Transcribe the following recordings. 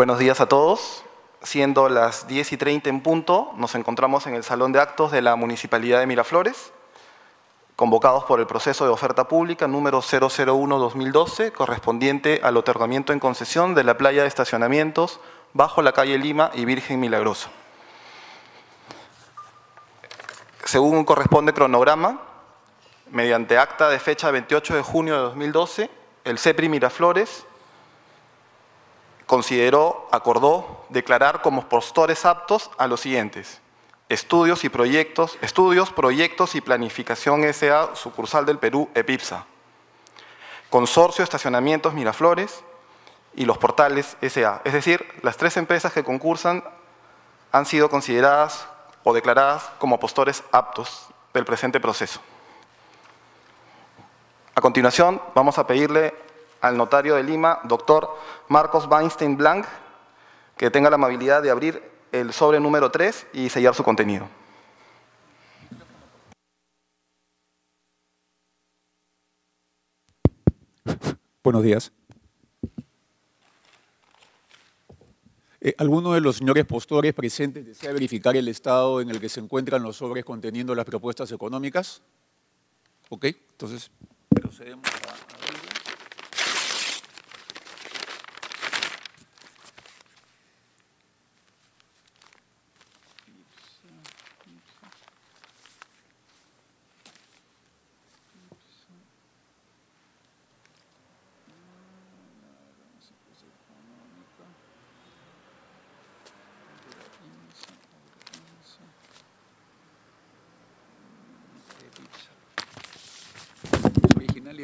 Buenos días a todos. Siendo las 10 y 30 en punto, nos encontramos en el Salón de Actos de la Municipalidad de Miraflores, convocados por el proceso de oferta pública número 001-2012, correspondiente al otorgamiento en concesión de la playa de estacionamientos bajo la calle Lima y Virgen Milagrosa. Según corresponde cronograma, mediante acta de fecha 28 de junio de 2012, el CEPRI Miraflores consideró, acordó declarar como postores aptos a los siguientes. Estudios y proyectos, estudios, proyectos y planificación S.A. sucursal del Perú, EPIPSA. Consorcio Estacionamientos Miraflores y los portales S.A. Es decir, las tres empresas que concursan han sido consideradas o declaradas como postores aptos del presente proceso. A continuación, vamos a pedirle al notario de Lima, doctor Marcos Weinstein Blanc, que tenga la amabilidad de abrir el sobre número 3 y sellar su contenido. Buenos días. Eh, ¿Alguno de los señores postores presentes desea verificar el estado en el que se encuentran los sobres conteniendo las propuestas económicas? Ok, entonces procedemos a...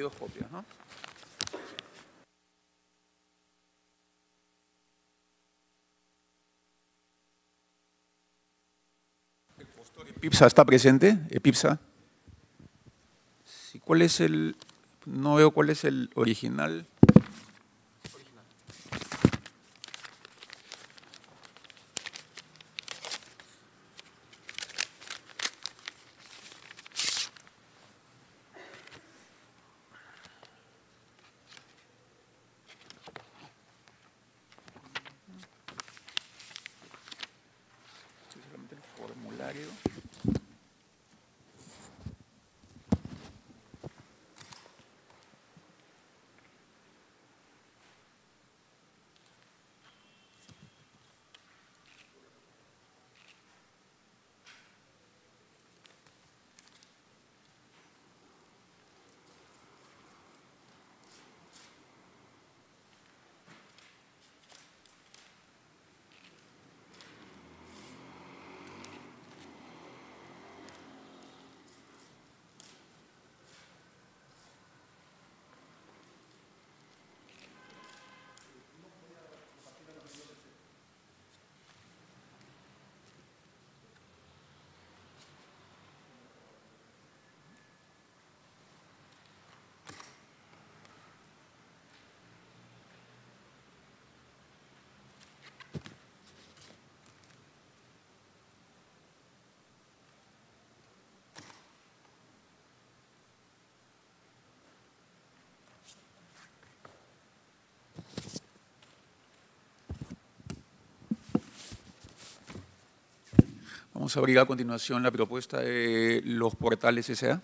dos copias, ¿no? ¿El postor EPIPSA está presente? ¿EPIPSA? Sí, ¿Cuál es el...? No veo cuál es el original. Vamos a abrir a continuación la propuesta de los portales S.A.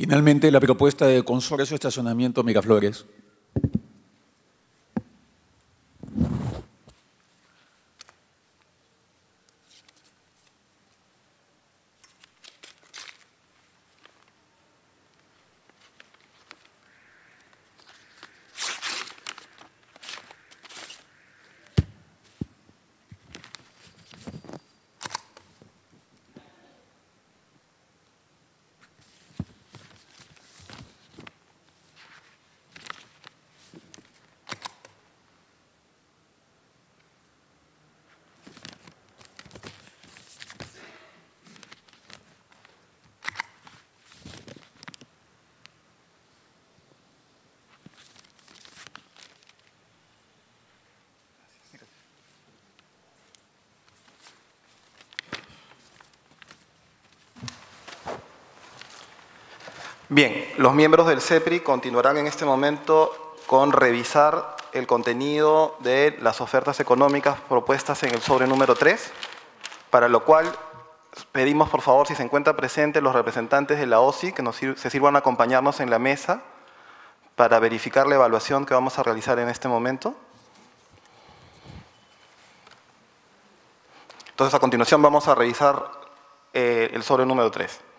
Finalmente, la propuesta de Consorcio Estacionamiento Miraflores. Bien, los miembros del CEPRI continuarán en este momento con revisar el contenido de las ofertas económicas propuestas en el sobre número 3, para lo cual pedimos por favor si se encuentran presentes los representantes de la OSI que nos se sirvan a acompañarnos en la mesa para verificar la evaluación que vamos a realizar en este momento. Entonces a continuación vamos a revisar eh, el sobre número 3.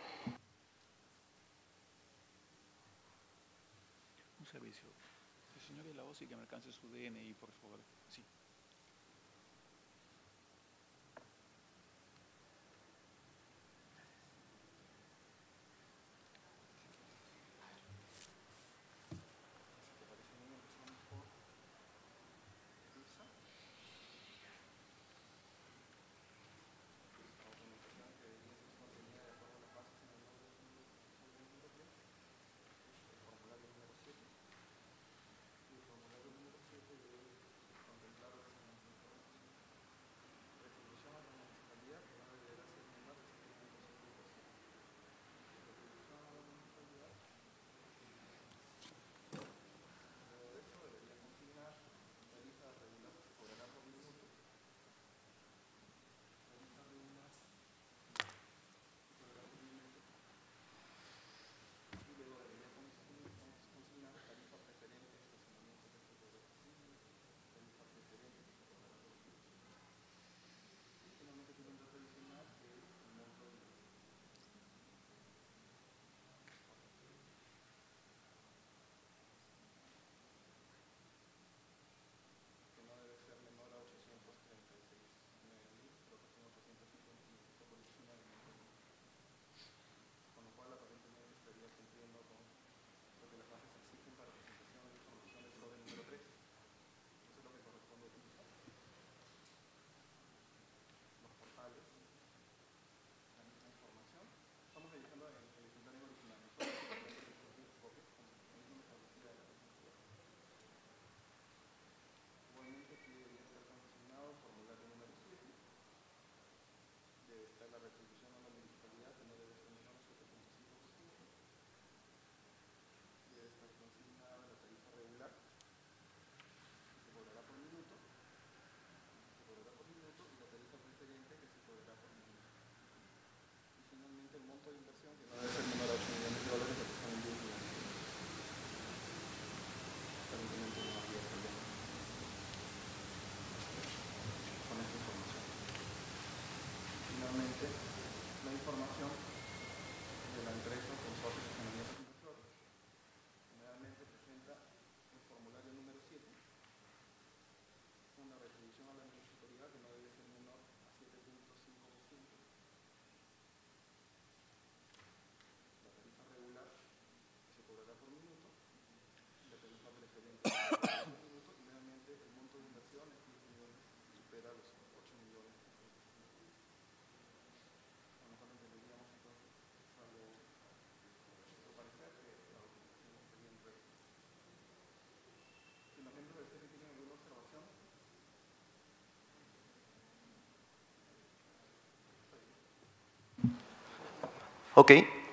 Ok,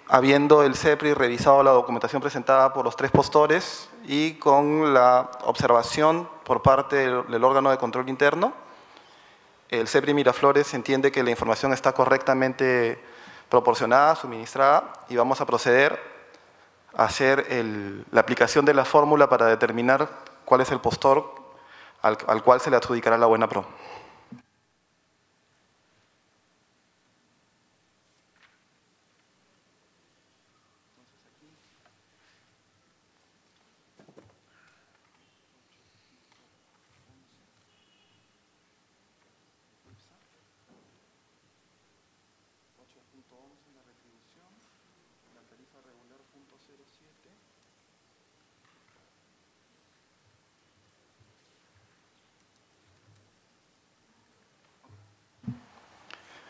habiendo el CEPRI revisado la documentación presentada por los tres postores y con la observación por parte del, órgano de control interno, el CEPRI Miraflores entiende que la información está correctamente proporcionada, suministrada y vamos a proceder hacer el- la aplicación de la fórmula para determinar cuál es el postor al cual se le adjudicará la buena pro.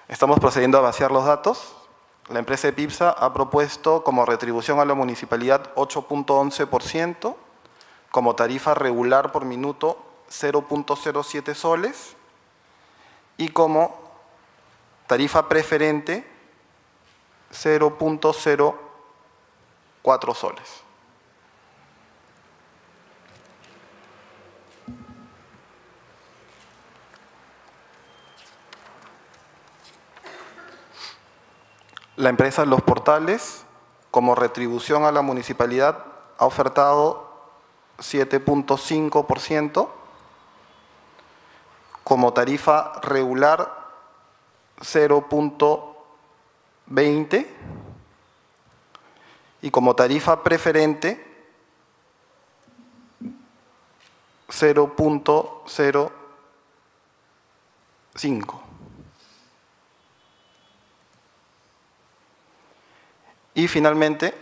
Estamos procediendo a vaciar los datos. La empresa Epipsa ha propuesto como retribución a la municipalidad 8.11%, como tarifa regular por minuto 0.07 soles y como tarifa preferente 0.04 soles. La empresa Los Portales, como retribución a la municipalidad, ha ofertado 7.5%, como tarifa regular 0.20% y como tarifa preferente 0.05%. Y finalmente,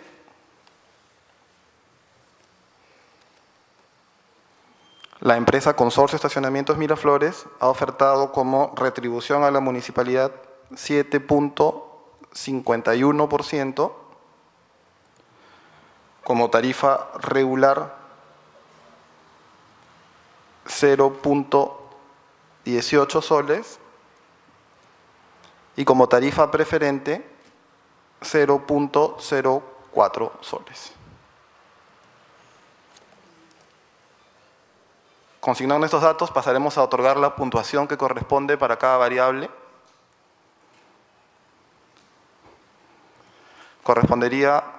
la empresa Consorcio Estacionamientos Miraflores ha ofertado como retribución a la municipalidad 7.51%, como tarifa regular 0.18 soles y como tarifa preferente 0.04 soles. Consignando estos datos, pasaremos a otorgar la puntuación que corresponde para cada variable. Correspondería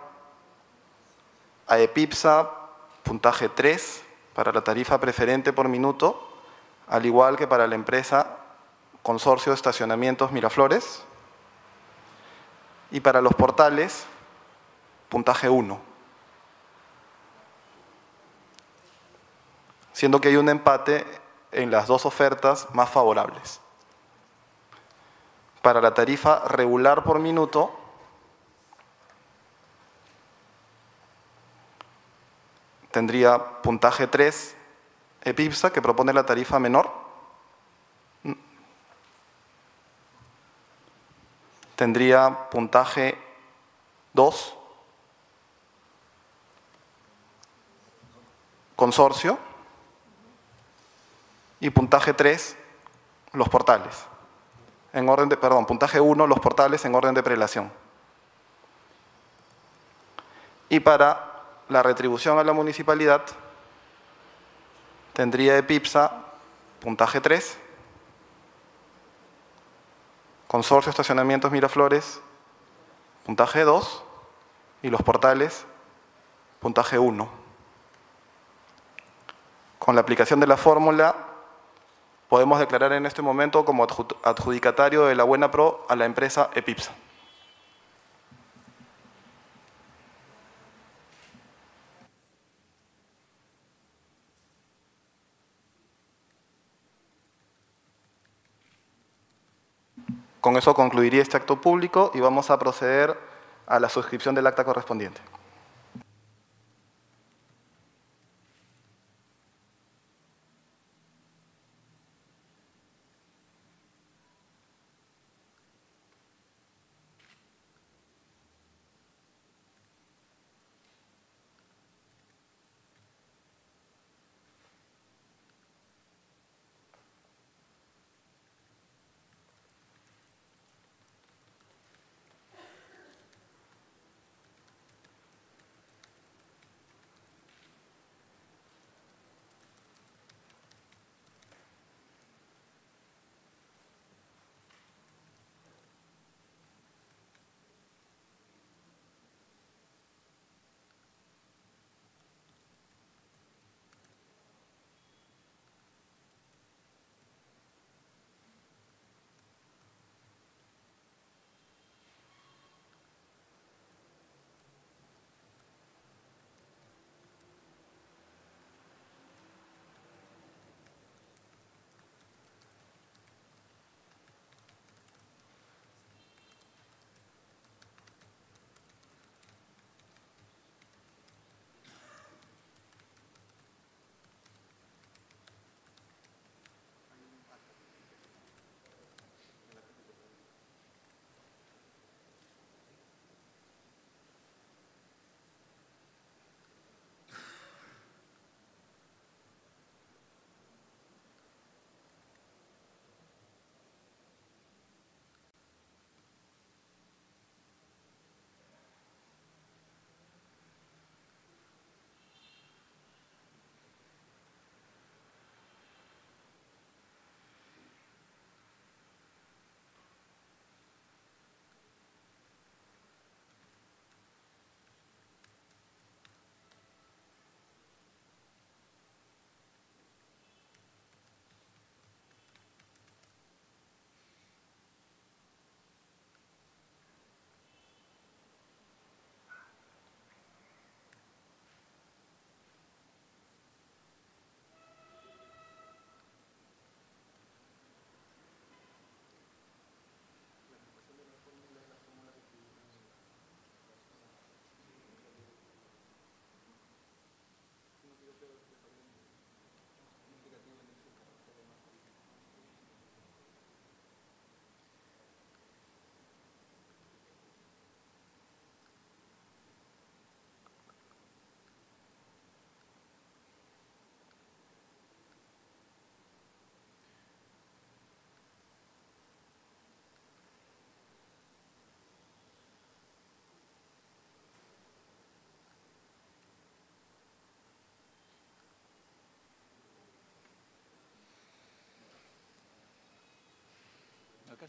a EPIPSA puntaje 3 para la tarifa preferente por minuto, al igual que para la empresa Consorcio de Estacionamientos Miraflores, y para los portales, puntaje 1. Siendo que hay un empate en las dos ofertas más favorables. Para la tarifa regular por minuto, tendría puntaje 3 EPIPSA, que propone la tarifa menor. Tendría puntaje 2 consorcio y puntaje 3 los portales. En orden de, perdón, puntaje 1 los portales en orden de prelación. Y para la retribución a la municipalidad tendría EPIPSA puntaje 3, Consorcio Estacionamientos Miraflores puntaje 2 y los portales puntaje 1. Con la aplicación de la fórmula podemos declarar en este momento como adjudicatario de la Buena Pro a la empresa EPIPSA. Con eso concluiría este acto público y vamos a proceder a la suscripción del acta correspondiente.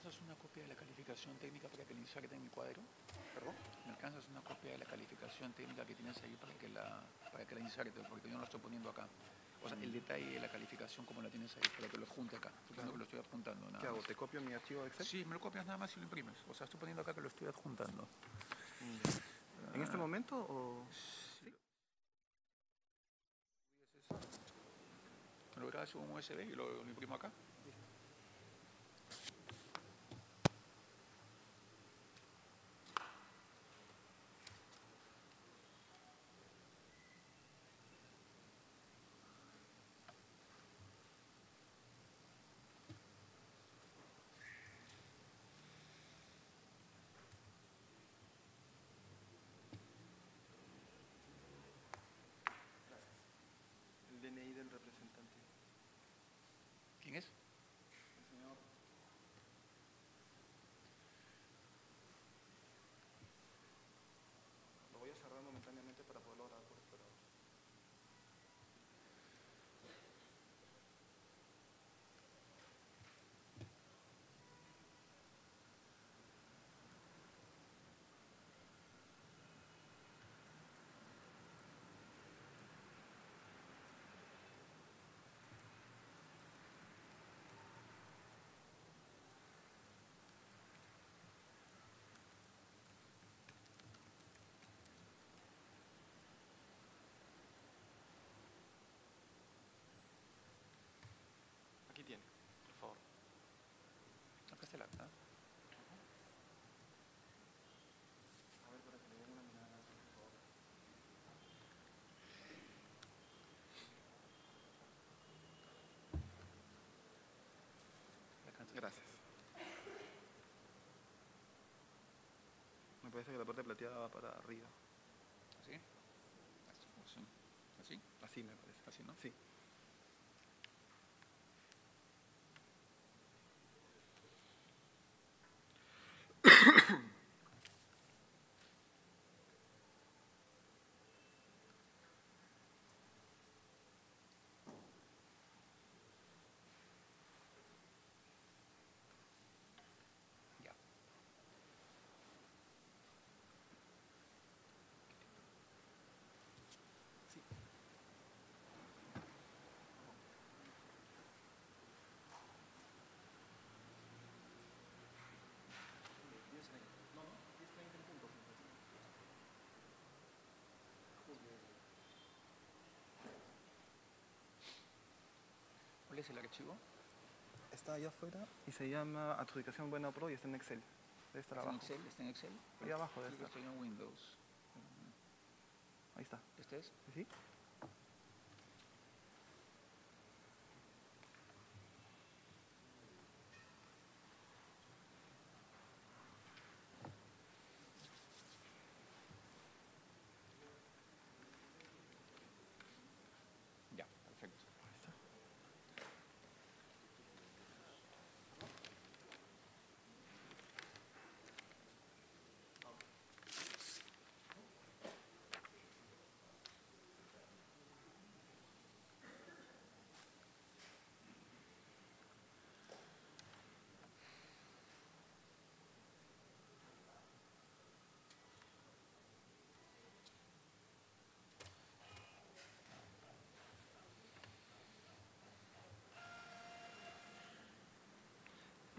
Alcanzas una copia de la calificación técnica para que la inserte en mi cuadro? ¿Perdón? ¿Me alcanzas una copia de la calificación técnica que tienes ahí para que la, para que la inserte? Porque yo no la estoy poniendo acá. O sea, el detalle de la calificación como la tienes ahí, para que lo junte acá. Supongo que lo estoy adjuntando. Nada ¿Qué hago? más. ¿Te copio mi archivo Excel? Sí, me lo copias nada más y lo imprimes. O sea, estoy poniendo acá que lo estoy adjuntando. ¿En este momento o...? Me lo grabas en un USB y lo, lo imprimo acá. Parece que la parte plateada va para arriba. ¿Así? Así. Así. ¿Así? Así me parece. Así, ¿no? Sí. ¿Cuál es el archivo? Está allá afuera y se llama adjudicación buena pro y está en Excel. Debe estar ¿Está en abajo. Excel? ¿Está en Excel? Ahí abajo debe estar. Estoy en Windows. Ahí está. ¿Este es? ¿Sí? Ya, perfecto. Ahí está.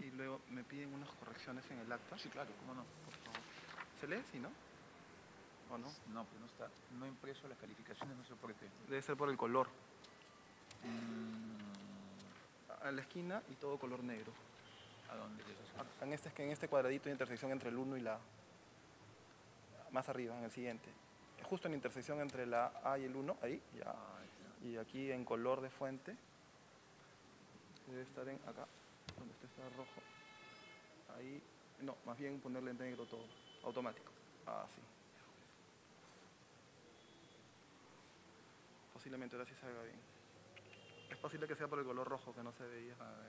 Y luego me piden en el acta. Sí, claro, ¿cómo no? Por favor. ¿Se lee? Sí, ¿no? ¿O no? No, pero no está. No impreso las calificaciones, no sé por qué. Debe ser por el color. Mm, A la esquina y todo color negro. ¿A dónde? Ah, En este, en este cuadradito de intersección entre el 1 y la A. Más arriba, en el siguiente. Justo en la intersección entre la A y el 1, ahí, ya. Ah, ya. Y aquí en color de fuente. Debe estar en acá, donde está rojo. Ahí, no, más bien ponerle en negro todo, automático. Así. Posiblemente ahora sí se haga bien. Es posible que sea por el color rojo que no se veía. A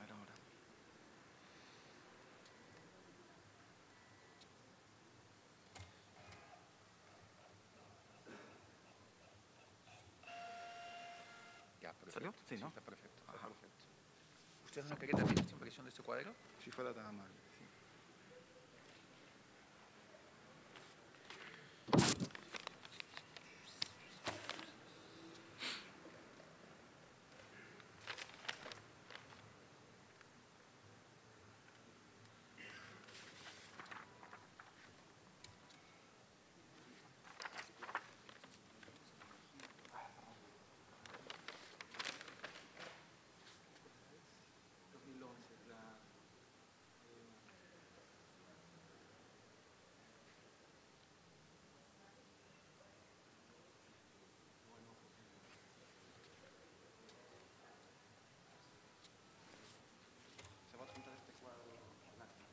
ver ahora. ¿Salió? Sí, ¿no? Está perfecto. está perfecto. ¿Ustedes no querían también esta impresión de este cuadro? Si fuera tan amable. sí. Se va a juntar este cuadro al acta.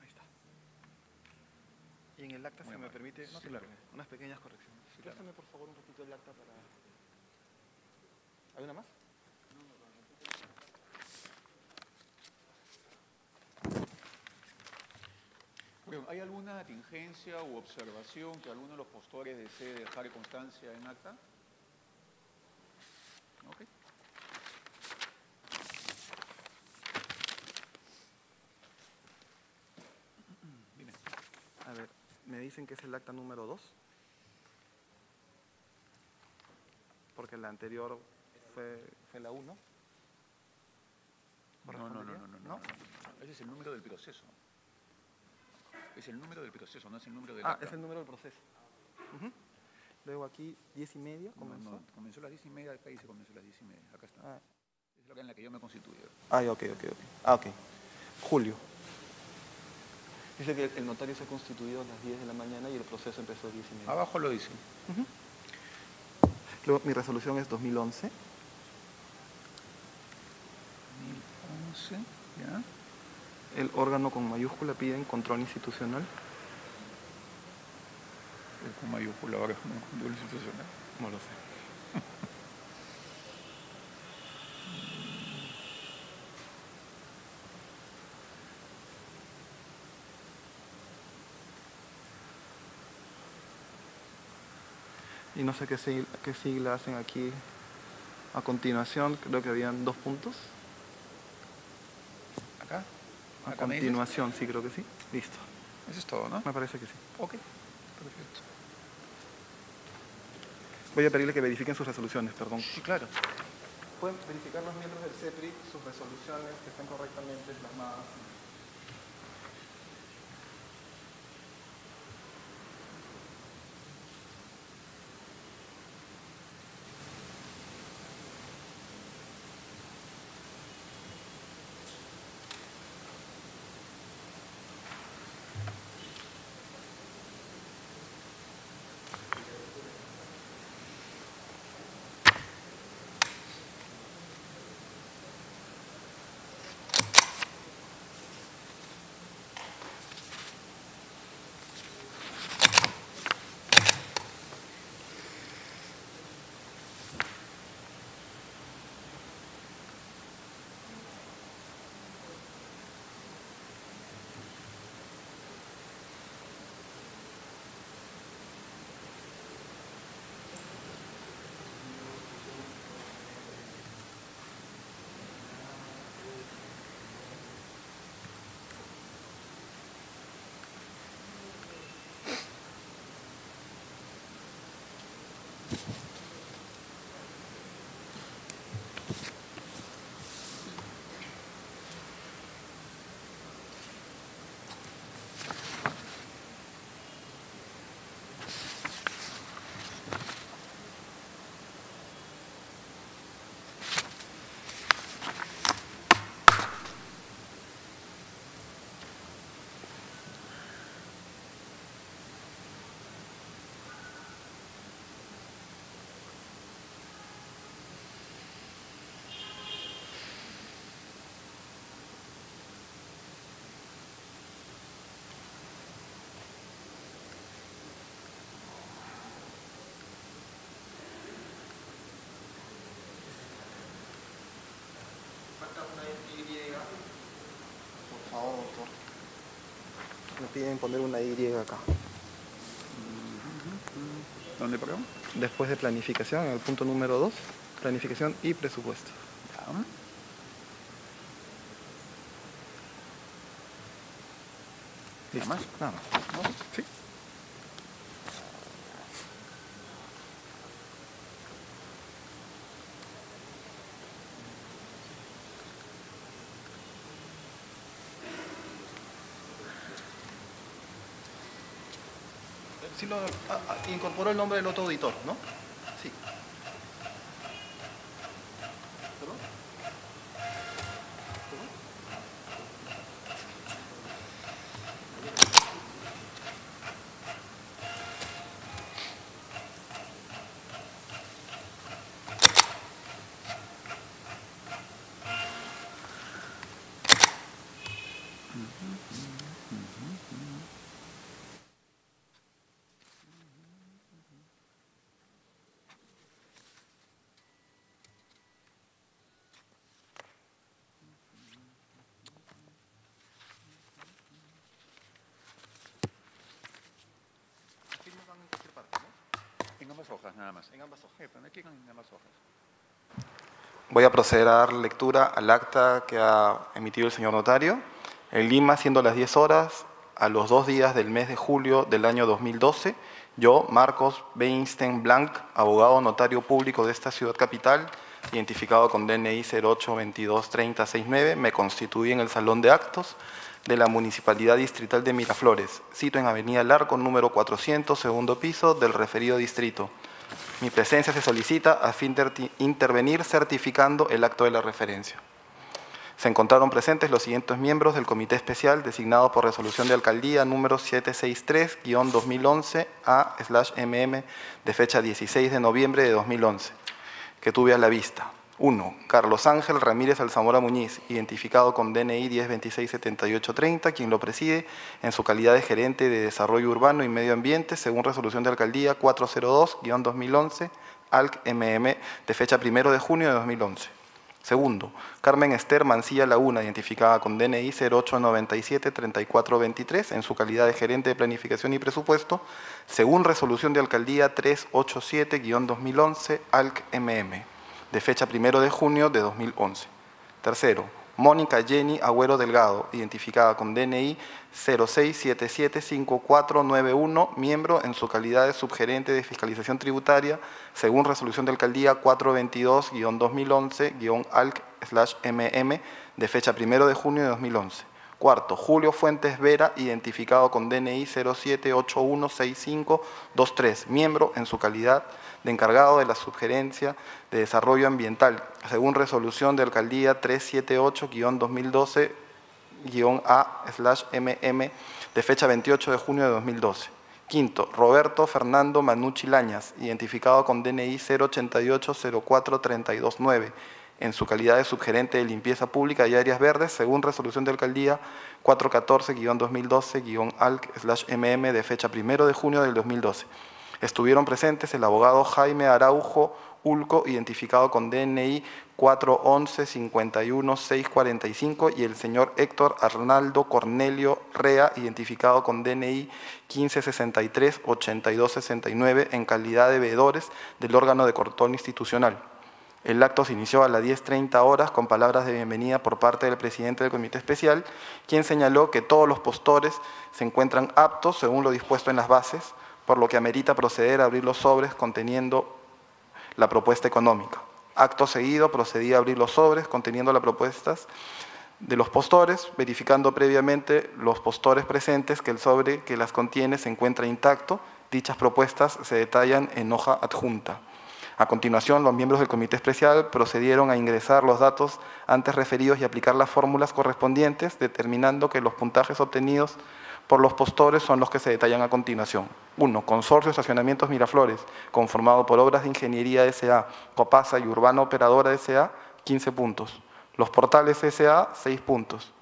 Ahí está. Y en el acta, Muy si me permite, no Sí, claro. unas pequeñas correcciones. claro. Préstame, por favor, un poquito el acta para... ¿Hay una más? Bueno, ¿hay alguna contingencia u observación que alguno de los postores desee dejar constancia en acta? Ok. Dime. A ver, me dicen que es el acta número 2. Porque la anterior fue, fue la 1. No, no, no, no, no, no. Ese es el número del proceso. Es el número del proceso, no es el número del Ah, acta. es el número del proceso. Luego aquí 10 y media comenzó. comenzó a las 10 y media, acá dice comenzó a las 10 y media. Acá está. Ah, Es la en la que yo me constituyo. ah, ok, ok, ok. Ah, ok. Julio. Dice que el notario se constituyó a las 10 de la mañana y el proceso empezó a 10 y media. Abajo lo dice. Luego mi resolución es 2011. 1011, ¿ya? El órgano con mayúscula piden control institucional. Es con mayúscula ahora, no con doble institucional. No lo sé. Y no sé qué sigla, qué sigla hacen aquí a continuación. Creo que habían dos puntos. ¿Acá? A ¿Acá continuación, sí, creo que sí. Listo. Eso es todo, ¿no? Me parece que sí. Ok, perfecto. Voy a pedirle que verifiquen sus resoluciones, perdón. Sí, claro. Pueden verificar los miembros del CEPRI sus resoluciones que estén correctamente plasmadas. Piden poner una Y acá. ¿Dónde, perdón? Después de planificación, en el punto número 2, planificación y presupuesto. Ya. Listo. más? Nada más. ¿no? Sí. Sí lo, ah, ah, incorporó el nombre del otro auditor, ¿no? Ambas hojas, nada más. En ambas hojas. Aquí en ambas hojas. Voy a proceder a dar lectura al acta que ha emitido el señor notario. En Lima, siendo las 10 horas, a los dos días del mes de julio del año 2012, yo, Marcos Weinstein Blanc, abogado notario público de esta ciudad capital, identificado con DNI 08223069, me constituí en el salón de actos de la Municipalidad Distrital de Miraflores, sito en Avenida Larco, número 400, segundo piso del referido distrito. Mi presencia se solicita a fin de intervenir certificando el acto de la referencia. Se encontraron presentes los siguientes miembros del Comité Especial designado por resolución de alcaldía número 763-2011A/MM de fecha 16 de noviembre de 2011, que tuve a la vista. 1. Carlos Ángel Ramírez Alzamora Muñiz, identificado con DNI 10267830, quien lo preside en su calidad de gerente de Desarrollo Urbano y Medio Ambiente, según resolución de alcaldía 402-2011, ALC-MM, de fecha 1 de junio de 2011. Segundo, Carmen Esther Mancilla Laguna, identificada con DNI 0897-3423, en su calidad de gerente de planificación y presupuesto, según resolución de alcaldía 387-2011, ALC-MM, de fecha 1 de junio de 2011. Tercero, Mónica Jenny Agüero Delgado, identificada con DNI 06775491, miembro en su calidad de subgerente de fiscalización tributaria, según resolución de alcaldía 422-2011-ALC-MM, de fecha 1 de junio de 2011. Cuarto, Julio Fuentes Vera, identificado con DNI 07816523, miembro en su calidad de encargado de la subgerencia de desarrollo ambiental, según resolución de alcaldía 378-2012-A/MM de fecha 28 de junio de 2012. Quinto, Roberto Fernando Manucci Lañas, identificado con DNI 088-04-329, en su calidad de subgerente de limpieza pública y áreas verdes, según resolución de alcaldía 414-2012-ALC-MM de fecha 1 de junio del 2012. Estuvieron presentes el abogado Jaime Araujo Ulco, identificado con DNI 411-51-645, y el señor Héctor Arnaldo Cornelio Rea, identificado con DNI 1563-8269, en calidad de veedores del órgano de control institucional. El acto se inició a las 10.30 horas con palabras de bienvenida por parte del presidente del Comité Especial, quien señaló que todos los postores se encuentran aptos según lo dispuesto en las bases, por lo que amerita proceder a abrir los sobres conteniendo la propuesta económica. Acto seguido procedí a abrir los sobres conteniendo las propuestas de los postores, verificando previamente los postores presentes que el sobre que las contiene se encuentra intacto. Dichas propuestas se detallan en hoja adjunta. A continuación, los miembros del Comité Especial procedieron a ingresar los datos antes referidos y aplicar las fórmulas correspondientes, determinando que los puntajes obtenidos por los postores son los que se detallan a continuación. 1. Consorcio Estacionamientos Miraflores, conformado por Obras de Ingeniería S.A., Copasa y Urbana Operadora S.A., 15 puntos. Los Portales S.A., 6 puntos.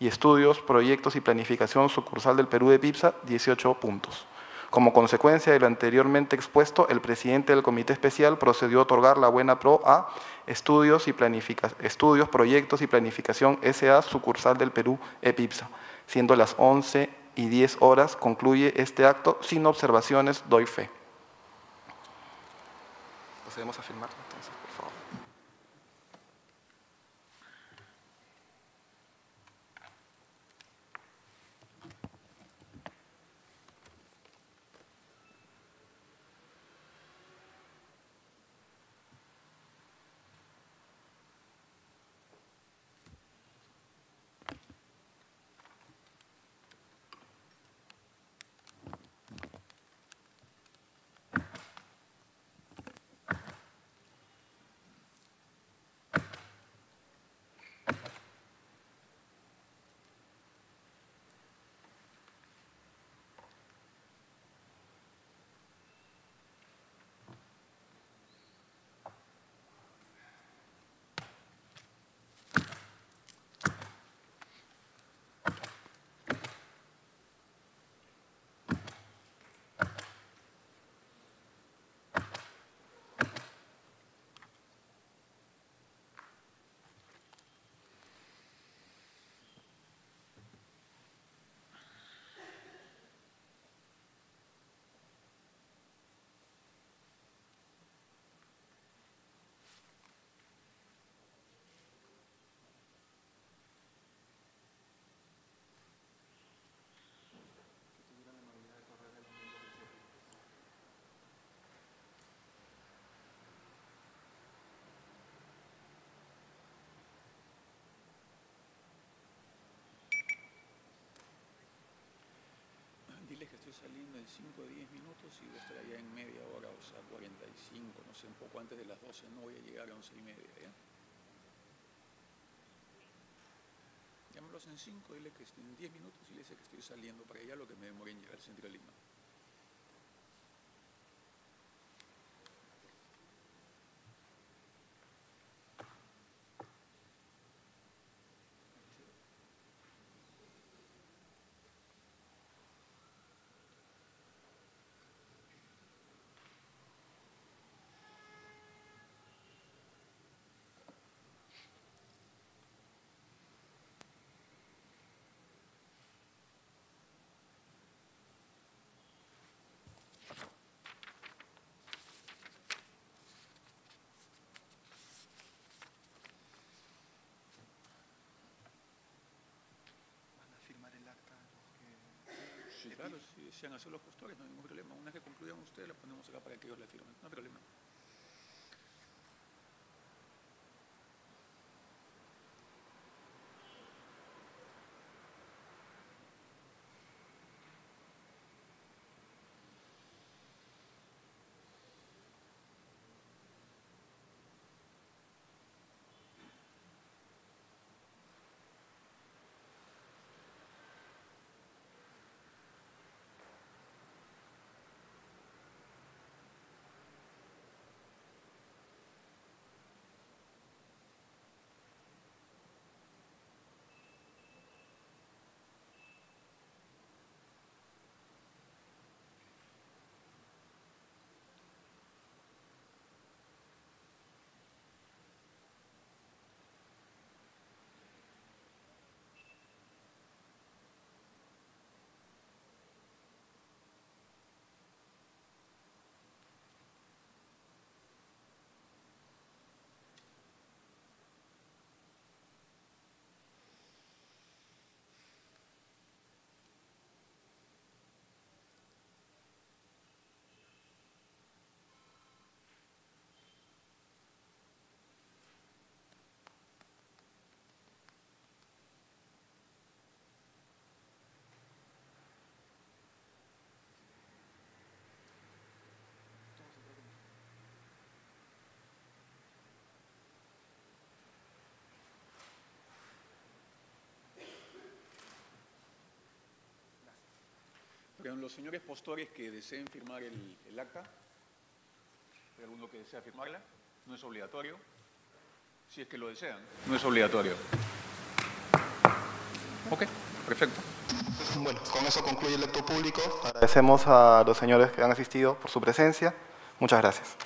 Y Estudios, Proyectos y Planificación Sucursal del Perú de PIPSA, 18 puntos. Como consecuencia de lo anteriormente expuesto, el presidente del Comité Especial procedió a otorgar la buena pro a Estudios, y Estudios Proyectos y Planificación S.A. Sucursal del Perú, EPIPSA, siendo las 11 y 10 horas concluye este acto. Sin observaciones, doy fe. Procedemos a firmar entonces, por favor. Diles que estoy saliendo en 5 o 10 minutos y voy a estar allá en media hora, o sea, 45, no sé, un poco antes de las 12, no voy a llegar a 11 y media, ¿ya? Llámalos en 5, dile que en 10 minutos y les sé que estoy saliendo para allá, lo que me demore en llegar al centro de Lima. Desean hacer los postores, no hay ningún problema. Una que concluyan ustedes, la ponemos acá para que ellos la firmen, no hay problema. Los señores postores que deseen firmar el, el acta, ¿hay alguno que desea firmarla? No es obligatorio. Si es que lo desean, no es obligatorio. Ok, perfecto. Bueno, con eso concluye el acto público. Agradecemos a los señores que han asistido por su presencia. Muchas gracias.